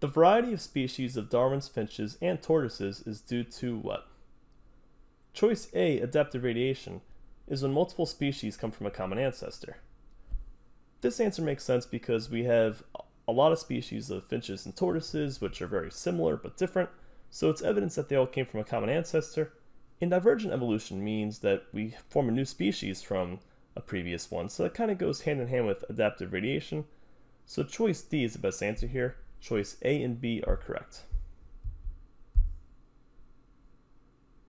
The variety of species of Darwin's finches and tortoises is due to what? Choice A, adaptive radiation, is when multiple species come from a common ancestor. This answer makes sense because we have a lot of species of finches and tortoises which are very similar but different, so it's evidence that they all came from a common ancestor. And divergent evolution means that we form a new species from a previous one, so that kind of goes hand in hand with adaptive radiation. So choice D is the best answer here. Choice A and B are correct.